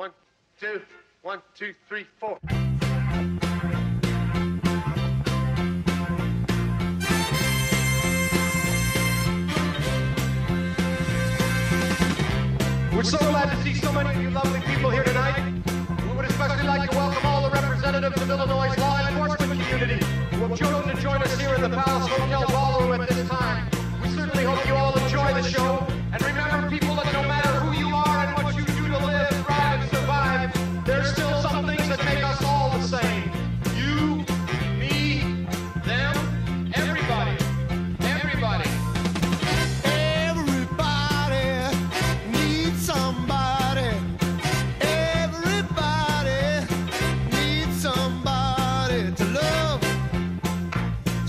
One, two, one, two, three, four. We're so glad to see so many of you lovely people here tonight. We would especially like to welcome all the representatives of Illinois' law enforcement community who have chosen to join us here in the Palace Hotel.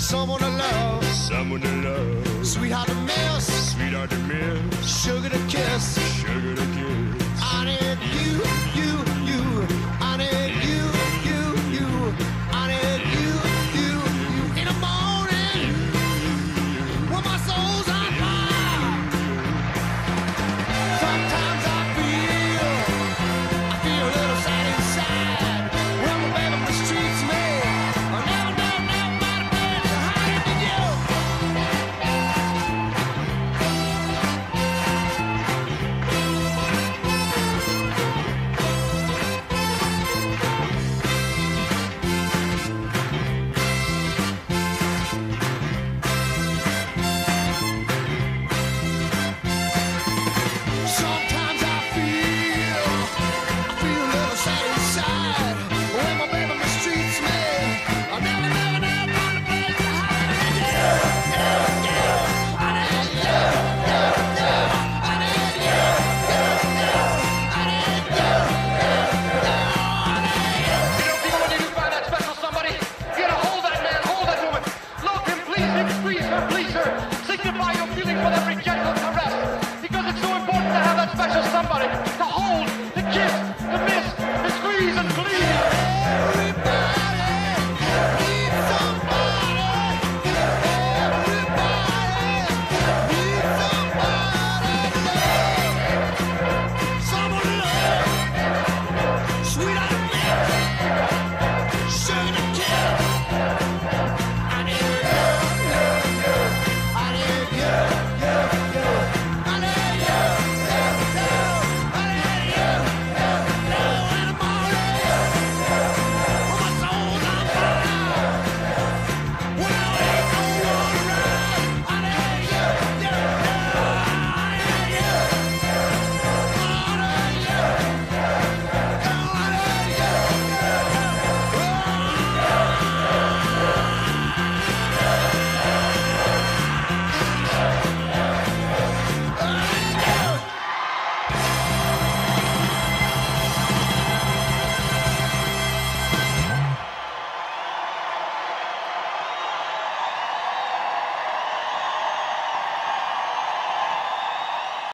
Someone to love. Someone to love. Sweetheart to miss. Sweetheart to miss. Sugar to kiss triumph feeling for every gentle